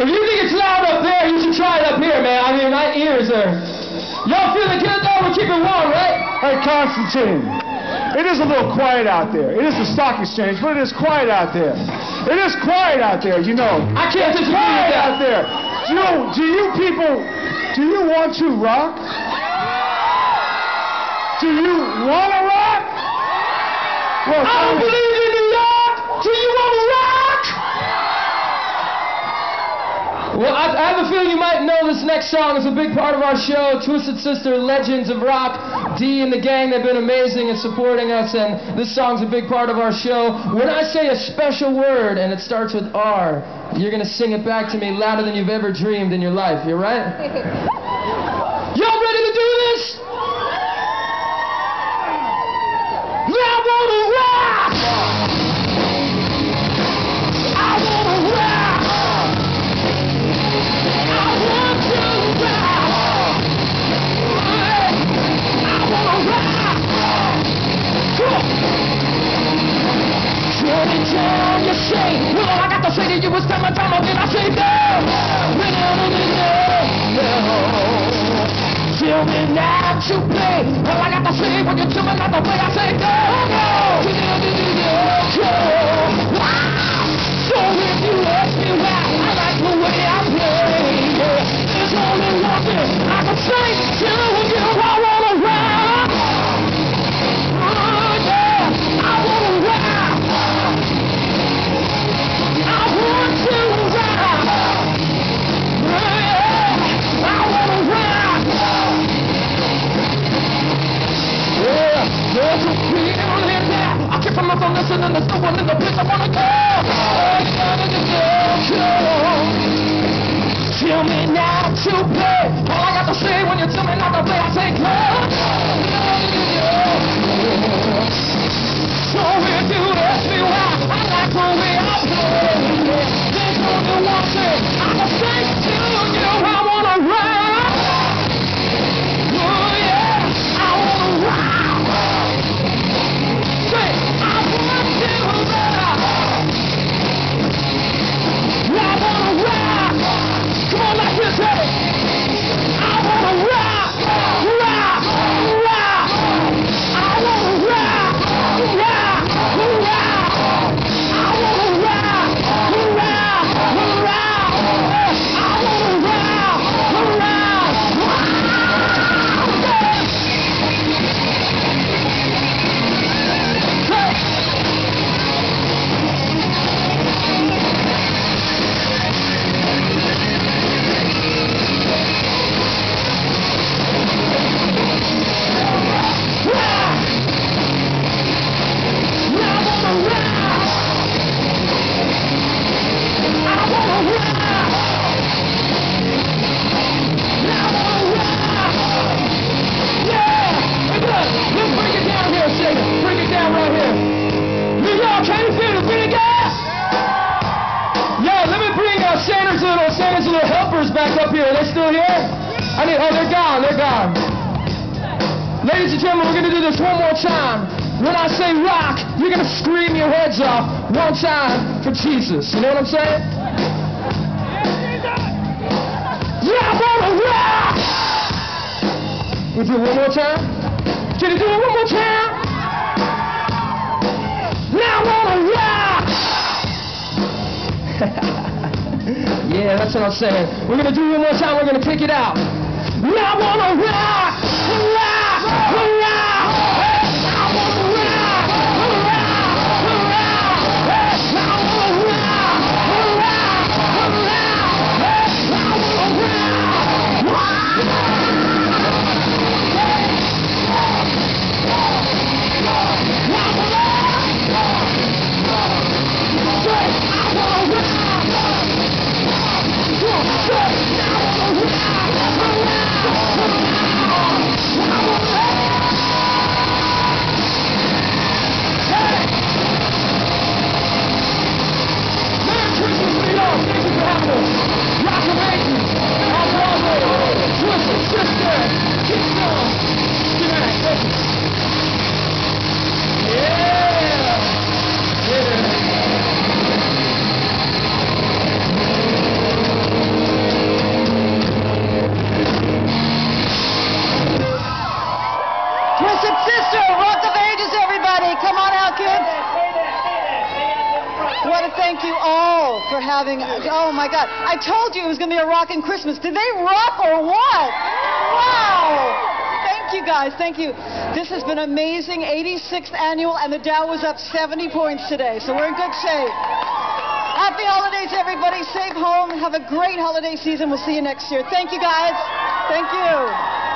If you think it's loud up there, you should try it up here, man. I mean, my ears are. Y'all feeling good though? We're keeping warm, right? Hey, Constantine. It is a little quiet out there. It is the stock exchange, but it is quiet out there. It is quiet out there, you know. I can't disagree with Quiet out there. Do you, do you people, do you want to rock? Do you want to rock? Well, I don't believe next song is a big part of our show. Twisted Sister, Legends of Rock. Dee and the gang, they've been amazing in supporting us, and this song's a big part of our show. When I say a special word and it starts with R, you're gonna sing it back to me louder than you've ever dreamed in your life. You're right? say. Well, all I got to say to you is time and time again. I say no. No, no, no, no, no. Tell me not to play. All I got to say when you tell me not to play, I say. No, up listening. There's no one in the place I wanna go. Tell me not to play. Helpers back up here. Are they still here? I need, oh, they're gone, they're gone. Ladies and gentlemen, we're going to do this one more time. When I say rock, you're going to scream your heads off one time for Jesus. You know what I'm saying? Yeah, I want to rock! We do it one more time? Can you do it one more time? Now I want to rock! yeah, that's what I'm saying. We're going to do it one more time. We're going to kick it out. I rock! Rock! sister, rock of ages, everybody. Come on out, kids. I want to thank you all for having, oh my God. I told you it was going to be a rocking Christmas. Did they rock or what? Wow. Thank you guys, thank you. This has been amazing, 86th annual, and the Dow was up 70 points today, so we're in good shape. Happy holidays, everybody. Safe home. Have a great holiday season. We'll see you next year. Thank you, guys. Thank you.